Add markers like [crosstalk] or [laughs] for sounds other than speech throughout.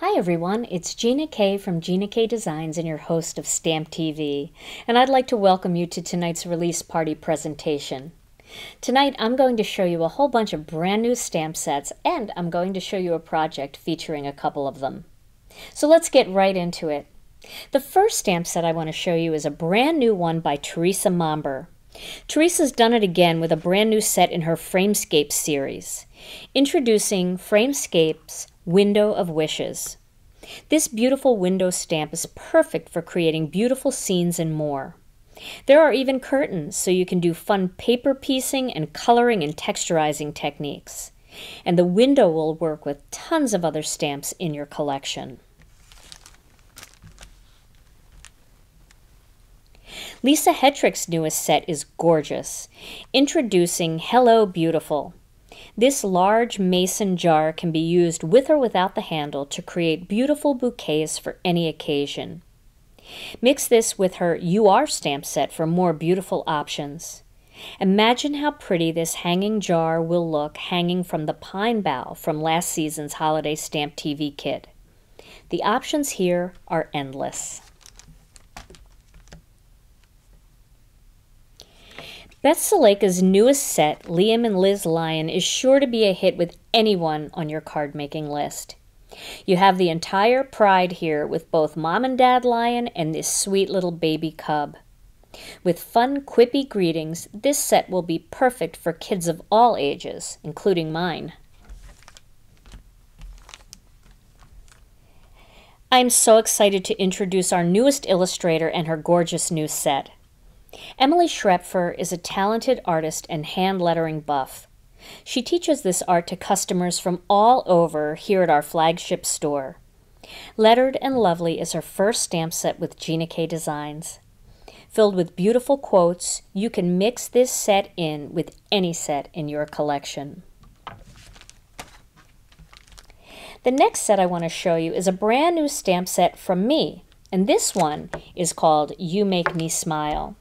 Hi everyone, it's Gina K from Gina K Designs and your host of Stamp TV, and I'd like to welcome you to tonight's release party presentation. Tonight I'm going to show you a whole bunch of brand new stamp sets and I'm going to show you a project featuring a couple of them. So let's get right into it. The first stamp set I want to show you is a brand new one by Teresa Momber. Teresa's done it again with a brand new set in her Framescapes series. Introducing Framescapes Window of Wishes. This beautiful window stamp is perfect for creating beautiful scenes and more. There are even curtains, so you can do fun paper piecing and coloring and texturizing techniques. And the window will work with tons of other stamps in your collection. Lisa Hetrick's newest set is gorgeous. Introducing Hello Beautiful. This large mason jar can be used with or without the handle to create beautiful bouquets for any occasion. Mix this with her You Are stamp set for more beautiful options. Imagine how pretty this hanging jar will look hanging from the pine bough from last season's holiday stamp TV kit. The options here are endless. Beth Silaka's newest set, Liam and Liz Lyon, is sure to be a hit with anyone on your card making list. You have the entire pride here with both Mom and Dad Lion and this sweet little baby cub. With fun, quippy greetings, this set will be perfect for kids of all ages, including mine. I'm so excited to introduce our newest illustrator and her gorgeous new set. Emily Schrepfer is a talented artist and hand lettering buff. She teaches this art to customers from all over here at our flagship store. Lettered and Lovely is her first stamp set with Gina K Designs. Filled with beautiful quotes, you can mix this set in with any set in your collection. The next set I want to show you is a brand new stamp set from me, and this one is called You Make Me Smile.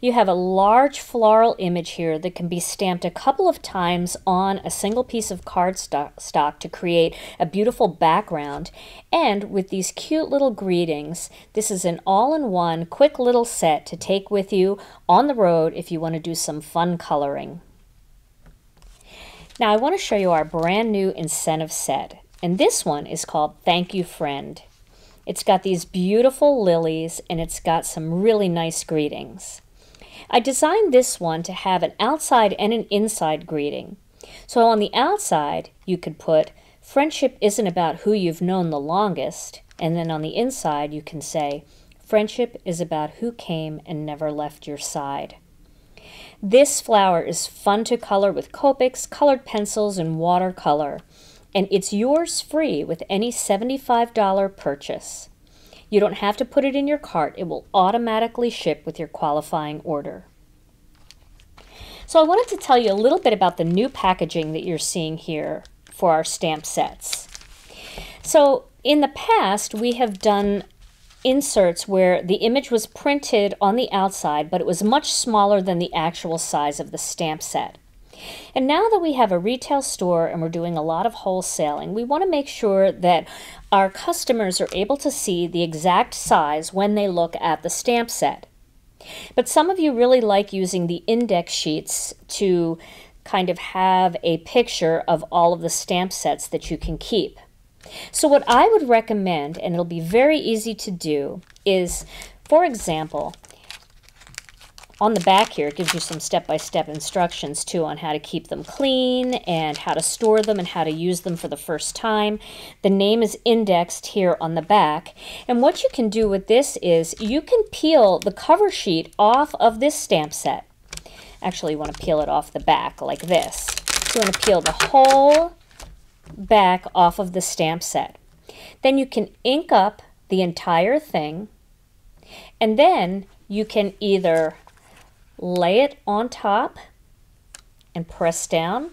You have a large floral image here that can be stamped a couple of times on a single piece of cardstock to create a beautiful background. And with these cute little greetings, this is an all-in-one quick little set to take with you on the road if you want to do some fun coloring. Now I want to show you our brand new incentive set. And this one is called Thank You Friend. It's got these beautiful lilies and it's got some really nice greetings. I designed this one to have an outside and an inside greeting. So on the outside, you could put, friendship isn't about who you've known the longest. And then on the inside, you can say, friendship is about who came and never left your side. This flower is fun to color with Copics, colored pencils, and watercolor. And it's yours free with any $75 purchase. You don't have to put it in your cart. It will automatically ship with your qualifying order. So I wanted to tell you a little bit about the new packaging that you're seeing here for our stamp sets. So in the past, we have done inserts where the image was printed on the outside, but it was much smaller than the actual size of the stamp set. And now that we have a retail store and we're doing a lot of wholesaling, we want to make sure that our customers are able to see the exact size when they look at the stamp set. But some of you really like using the index sheets to kind of have a picture of all of the stamp sets that you can keep. So what I would recommend, and it'll be very easy to do, is, for example, on the back here, it gives you some step-by-step -step instructions too on how to keep them clean and how to store them and how to use them for the first time. The name is indexed here on the back. And what you can do with this is you can peel the cover sheet off of this stamp set. Actually, you want to peel it off the back like this. So you want to peel the whole back off of the stamp set. Then you can ink up the entire thing and then you can either lay it on top and press down,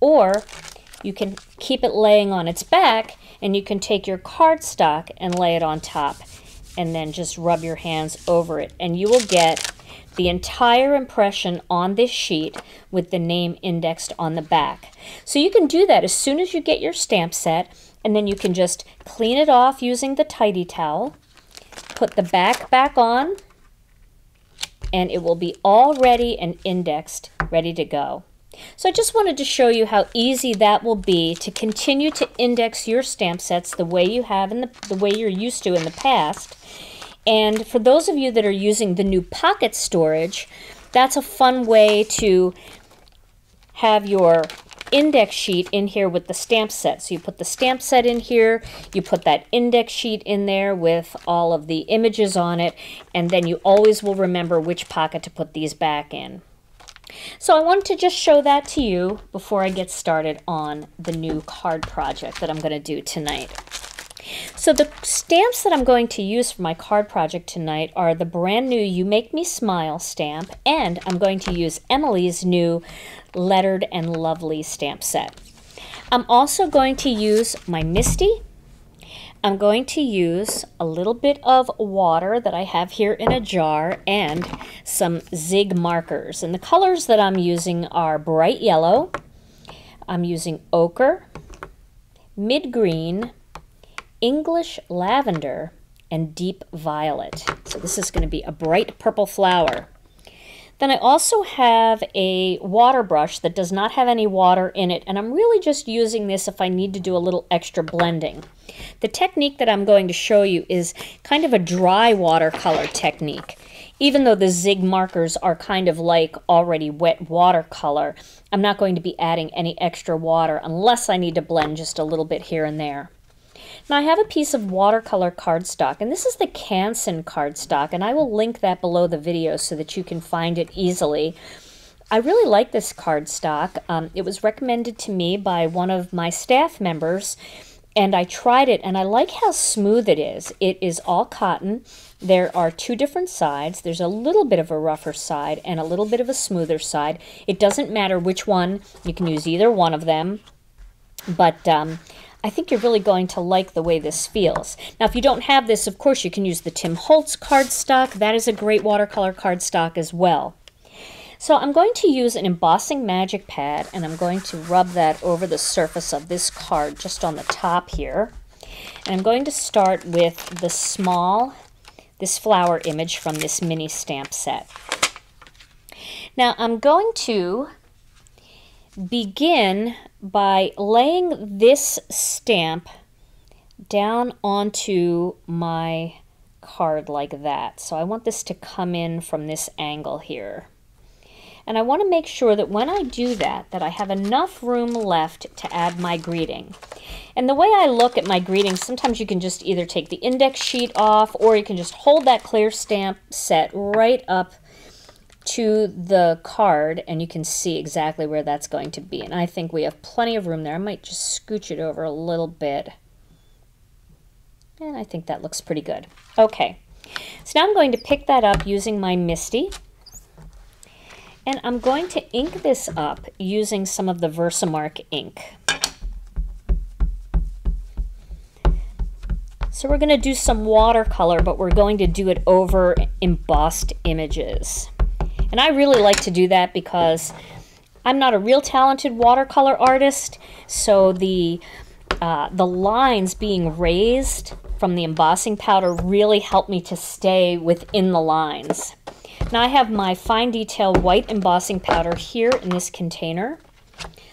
or you can keep it laying on its back and you can take your cardstock and lay it on top and then just rub your hands over it and you will get the entire impression on this sheet with the name indexed on the back. So you can do that as soon as you get your stamp set and then you can just clean it off using the tidy towel, put the back back on, and it will be all ready and indexed, ready to go. So I just wanted to show you how easy that will be to continue to index your stamp sets the way you have in the, the way you're used to in the past. And for those of you that are using the new pocket storage, that's a fun way to have your index sheet in here with the stamp set. So you put the stamp set in here, you put that index sheet in there with all of the images on it, and then you always will remember which pocket to put these back in. So I wanted to just show that to you before I get started on the new card project that I'm going to do tonight. So the stamps that I'm going to use for my card project tonight are the brand new You Make Me Smile stamp, and I'm going to use Emily's new Lettered and Lovely stamp set. I'm also going to use my MISTI I'm going to use a little bit of water that I have here in a jar and some Zig markers. And the colors that I'm using are bright yellow, I'm using ochre, mid-green, English lavender, and deep violet. So this is going to be a bright purple flower. Then I also have a water brush that does not have any water in it, and I'm really just using this if I need to do a little extra blending. The technique that I'm going to show you is kind of a dry watercolor technique. Even though the zig markers are kind of like already wet watercolor, I'm not going to be adding any extra water unless I need to blend just a little bit here and there. Now I have a piece of watercolor cardstock, and this is the Canson cardstock, and I will link that below the video so that you can find it easily. I really like this cardstock. Um, it was recommended to me by one of my staff members, and I tried it, and I like how smooth it is. It is all cotton. There are two different sides. There's a little bit of a rougher side and a little bit of a smoother side. It doesn't matter which one. You can use either one of them. But um, I think you're really going to like the way this feels. Now, if you don't have this, of course, you can use the Tim Holtz cardstock. That is a great watercolor cardstock as well. So I'm going to use an embossing magic pad and I'm going to rub that over the surface of this card just on the top here. And I'm going to start with the small, this flower image from this mini stamp set. Now I'm going to begin by laying this stamp down onto my card like that. So I want this to come in from this angle here. And I want to make sure that when I do that, that I have enough room left to add my greeting. And the way I look at my greeting, sometimes you can just either take the index sheet off or you can just hold that clear stamp set right up to the card and you can see exactly where that's going to be. And I think we have plenty of room there. I might just scooch it over a little bit. And I think that looks pretty good. Okay, so now I'm going to pick that up using my MISTI. And I'm going to ink this up using some of the Versamark ink. So we're going to do some watercolor, but we're going to do it over embossed images. And I really like to do that because I'm not a real talented watercolor artist, so the uh, the lines being raised from the embossing powder really help me to stay within the lines. Now I have my fine detail white embossing powder here in this container.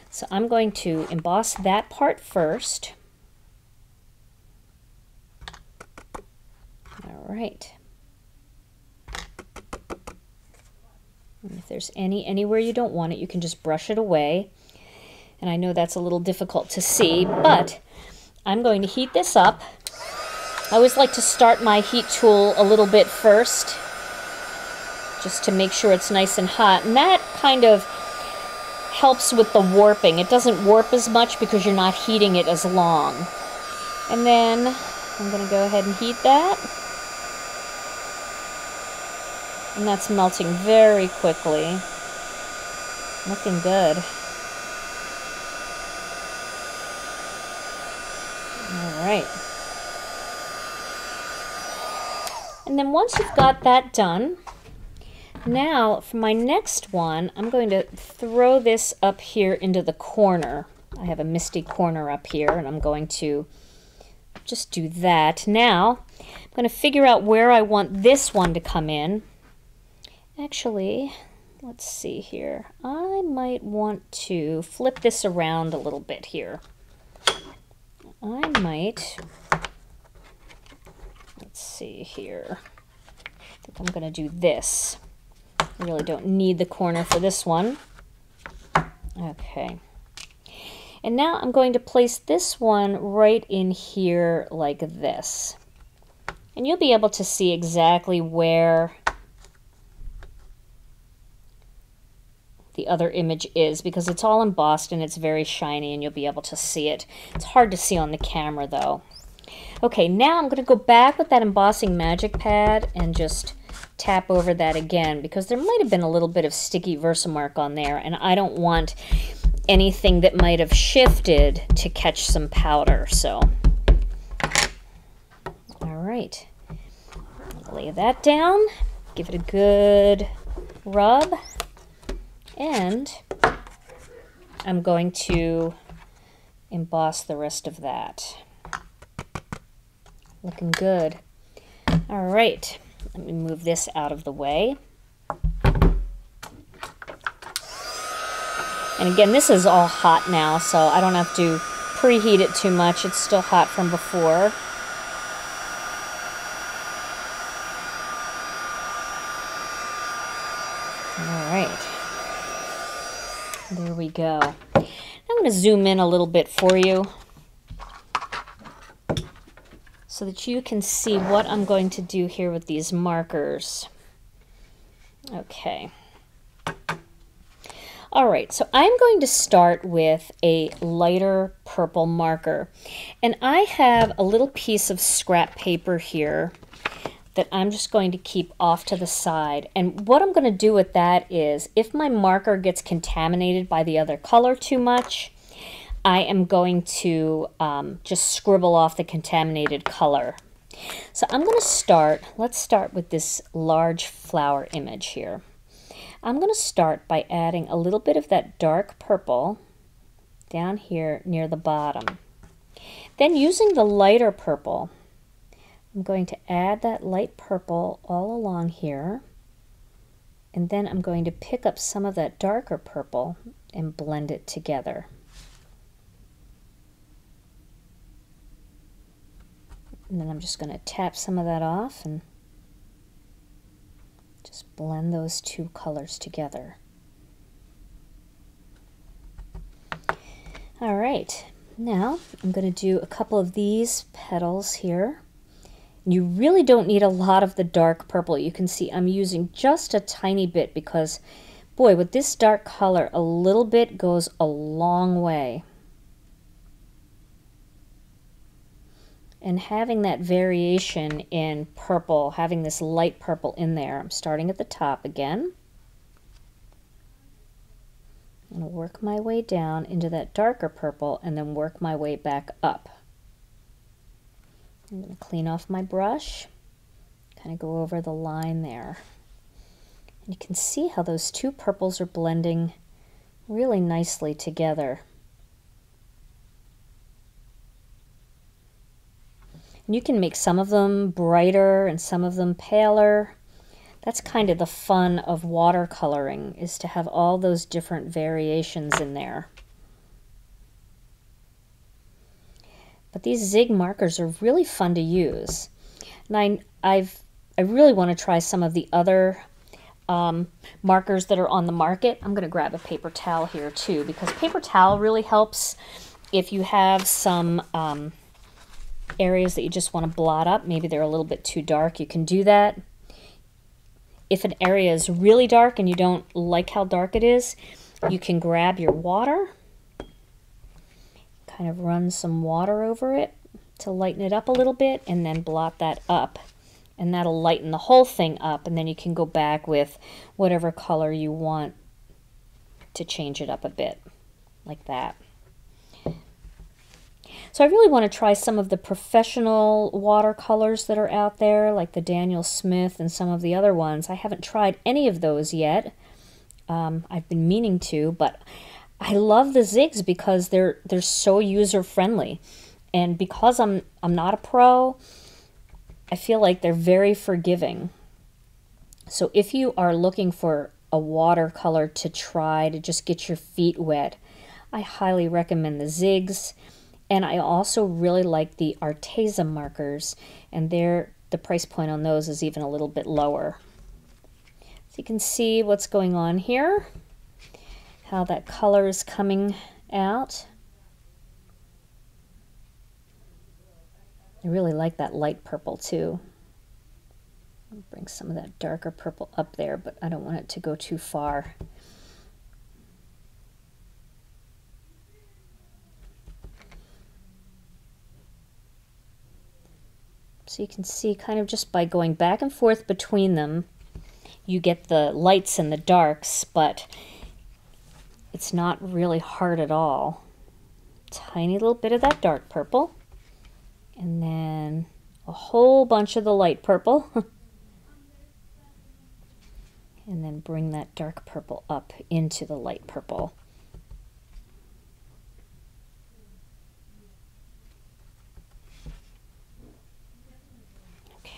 So I'm going to emboss that part first. All right. And if there's any anywhere you don't want it, you can just brush it away. And I know that's a little difficult to see, but I'm going to heat this up. I always like to start my heat tool a little bit first just to make sure it's nice and hot. And that kind of helps with the warping. It doesn't warp as much because you're not heating it as long. And then I'm going to go ahead and heat that. And that's melting very quickly. Looking good. All right. And then once you've got that done, Now, for my next one, I'm going to throw this up here into the corner. I have a MISTI corner up here, and I'm going to just do that. Now, I'm going to figure out where I want this one to come in. Actually, let's see here. I might want to flip this around a little bit here. I might, let's see here. I think I'm going to do this. I really don't need the corner for this one. Okay. And now I'm going to place this one right in here like this. And you'll be able to see exactly where the other image is because it's all embossed and it's very shiny and you'll be able to see it. It's hard to see on the camera though. Okay, now I'm going to go back with that embossing magic pad and just tap over that again because there might have been a little bit of sticky Versamark on there and I don't want anything that might have shifted to catch some powder. So, all right, lay that down, give it a good rub, and I'm going to emboss the rest of that. Looking good. All right, let me move this out of the way. And again, this is all hot now, so I don't have to preheat it too much. It's still hot from before. All right. There we go. I'm going to zoom in a little bit for you so that you can see what I'm going to do here with these markers. Okay. All right, so I'm going to start with a lighter purple marker. And I have a little piece of scrap paper here that I'm just going to keep off to the side. And what I'm going to do with that is, if my marker gets contaminated by the other color too much, I am going to um, just scribble off the contaminated color. So I'm going to start, let's start with this large flower image here. I'm going to start by adding a little bit of that dark purple down here near the bottom. Then using the lighter purple, I'm going to add that light purple all along here. And then I'm going to pick up some of that darker purple and blend it together. And then I'm just going to tap some of that off and just blend those two colors together. All right, now I'm going to do a couple of these petals here. You really don't need a lot of the dark purple. You can see I'm using just a tiny bit because, boy, with this dark color, a little bit goes a long way. And having that variation in purple, having this light purple in there. I'm starting at the top again. I'm going to work my way down into that darker purple and then work my way back up. I'm going to clean off my brush, kind of go over the line there. And you can see how those two purples are blending really nicely together. You can make some of them brighter and some of them paler. That's kind of the fun of watercoloring, is to have all those different variations in there. But these zig markers are really fun to use. And I, I've, I really want to try some of the other um, markers that are on the market. I'm going to grab a paper towel here too because paper towel really helps if you have some um, areas that you just want to blot up. Maybe they're a little bit too dark. You can do that. If an area is really dark and you don't like how dark it is, you can grab your water, kind of run some water over it to lighten it up a little bit, and then blot that up. And that'll lighten the whole thing up, and then you can go back with whatever color you want to change it up a bit, like that. So I really want to try some of the professional watercolors that are out there, like the Daniel Smith and some of the other ones. I haven't tried any of those yet. Um, I've been meaning to, but I love the Zigs because they're they're so user friendly, and because I'm I'm not a pro, I feel like they're very forgiving. So if you are looking for a watercolor to try to just get your feet wet, I highly recommend the Zigs. And I also really like the Arteza markers, and they're, the price point on those is even a little bit lower. So you can see what's going on here, how that color is coming out. I really like that light purple too. I'll bring some of that darker purple up there, but I don't want it to go too far. So you can see kind of just by going back and forth between them, you get the lights and the darks, but it's not really hard at all. Tiny little bit of that dark purple, and then a whole bunch of the light purple. [laughs] and then bring that dark purple up into the light purple.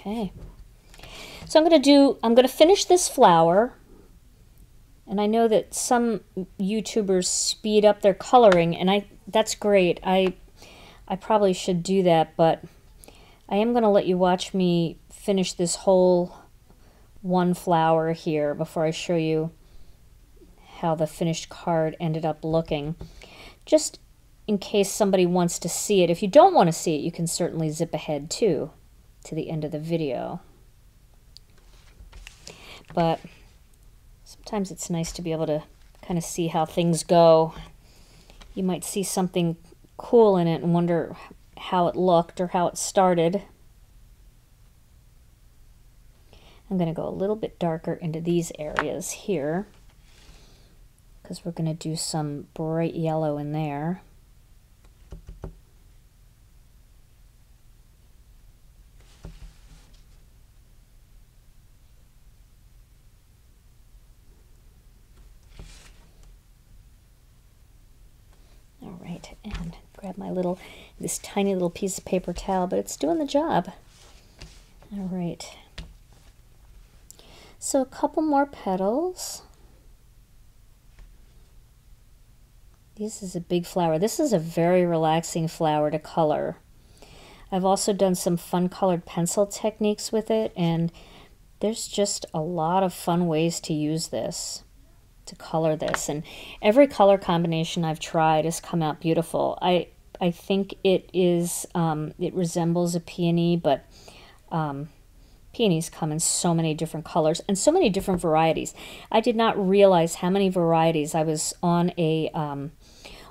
Okay. So I'm going to do, I'm going to finish this flower. And I know that some YouTubers speed up their coloring, and I that's great. I I probably should do that, but I am going to let you watch me finish this whole one flower here before I show you how the finished card ended up looking. Just in case somebody wants to see it. If you don't want to see it, you can certainly zip ahead too to the end of the video. But sometimes it's nice to be able to kind of see how things go. You might see something cool in it and wonder how it looked or how it started. I'm going to go a little bit darker into these areas here because we're going to do some bright yellow in there. All right, grab my little, this tiny little piece of paper towel, but it's doing the job. All right. So a couple more petals. This is a big flower. This is a very relaxing flower to color. I've also done some fun colored pencil techniques with it and there's just a lot of fun ways to use this, to color this. And every color combination I've tried has come out beautiful. I, I think it is, um, it resembles a peony, but um, Peonies come in so many different colors and so many different varieties. I did not realize how many varieties. I was on a um,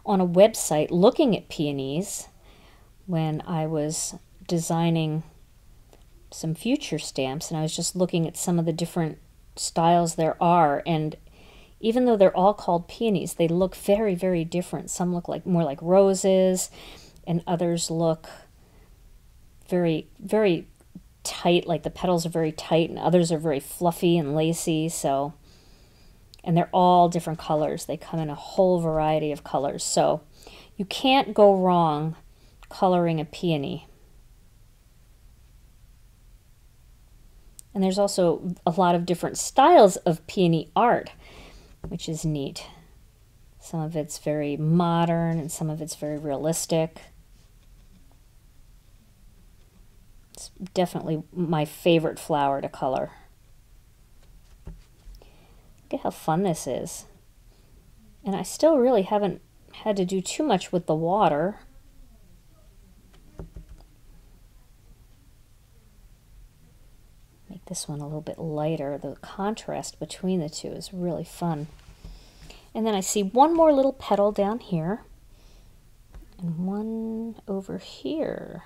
on a website looking at peonies when I was designing some future stamps, and I was just looking at some of the different styles there are. And even though they're all called peonies, they look very, very different. Some look like more like roses, and others look very, very tight, like the petals are very tight, and others are very fluffy and lacy. So, and they're all different colors. They come in a whole variety of colors. So, you can't go wrong coloring a peony. And there's also a lot of different styles of peony art, which is neat. Some of it's very modern and some of it's very realistic. It's definitely my favorite flower to color. Look at how fun this is. And I still really haven't had to do too much with the water. Make this one a little bit lighter. The contrast between the two is really fun. And then I see one more little petal down here and one over here.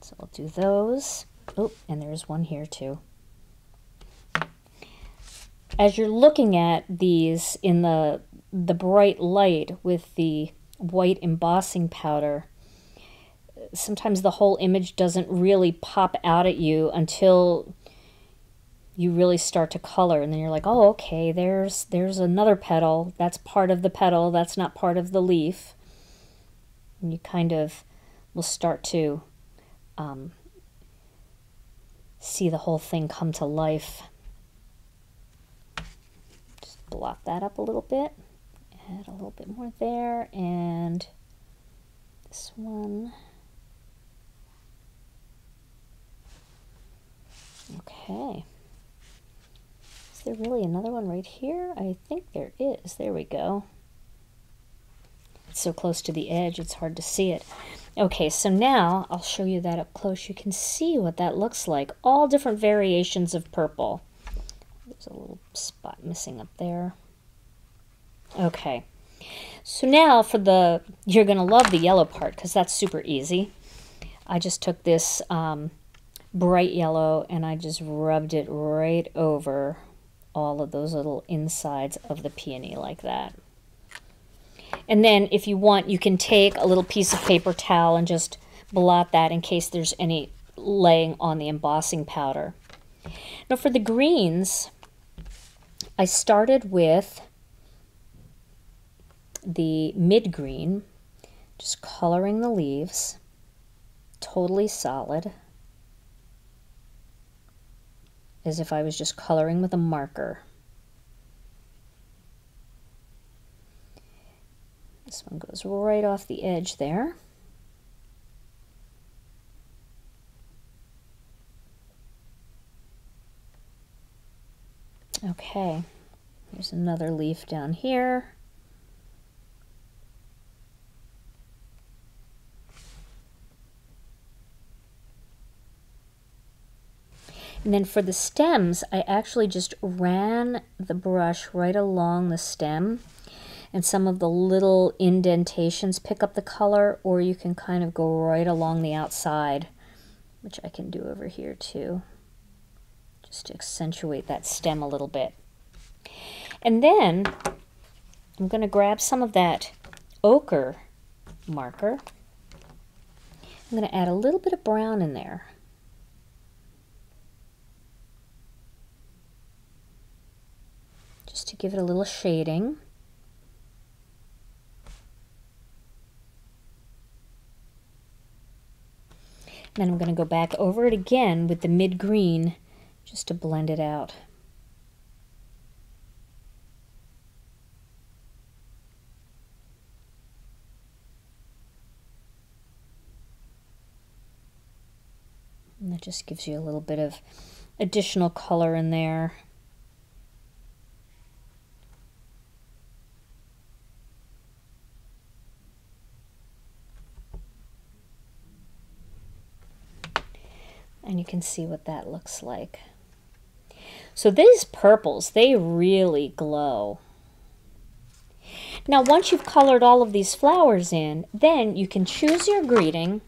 So I'll do those. Oh, and there's one here too. As you're looking at these in the, the bright light with the white embossing powder, sometimes the whole image doesn't really pop out at you until you really start to color and then you're like oh okay there's there's another petal. That's part of the petal that's not part of the leaf. And you kind of will start to um, see the whole thing come to life. Just blot that up a little bit add a little bit more there and this one okay Is there really another one right here? I think there is. There we go. It's so close to the edge, it's hard to see it. Okay, so now I'll show you that up close. You can see what that looks like. All different variations of purple. There's a little spot missing up there. Okay, so now for the, you're going to love the yellow part because that's super easy. I just took this um, bright yellow and I just rubbed it right over all of those little insides of the peony like that. And then if you want, you can take a little piece of paper towel and just blot that in case there's any laying on the embossing powder. Now for the greens, I started with the mid green, just coloring the leaves, totally solid as if I was just coloring with a marker. This one goes right off the edge there. Okay, here's another leaf down here. And then for the stems, I actually just ran the brush right along the stem and some of the little indentations pick up the color or you can kind of go right along the outside, which I can do over here too, just to accentuate that stem a little bit. And then I'm going to grab some of that ochre marker. I'm going to add a little bit of brown in there. just to give it a little shading. And then I'm going to go back over it again with the mid-green just to blend it out. And that just gives you a little bit of additional color in there. And you can see what that looks like. So these purples, they really glow. Now once you've colored all of these flowers in, then you can choose your greeting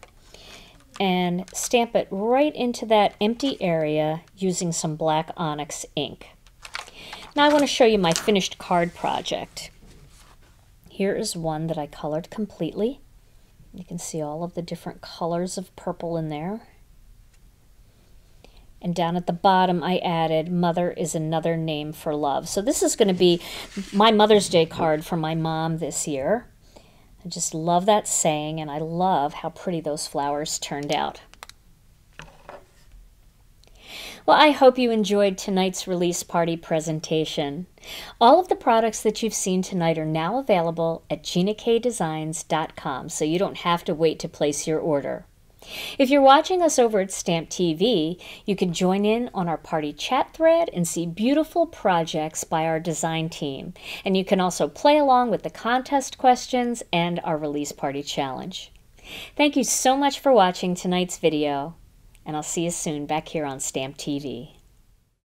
and stamp it right into that empty area using some black onyx ink. Now I want to show you my finished card project. Here is one that I colored completely. You can see all of the different colors of purple in there. And down at the bottom, I added Mother is another name for love. So this is going to be my Mother's Day card for my mom this year. I just love that saying, and I love how pretty those flowers turned out. Well, I hope you enjoyed tonight's release party presentation. All of the products that you've seen tonight are now available at GinaKDesigns.com, so you don't have to wait to place your order. If you're watching us over at Stamp TV, you can join in on our party chat thread and see beautiful projects by our design team. And you can also play along with the contest questions and our release party challenge. Thank you so much for watching tonight's video, and I'll see you soon back here on Stamp TV.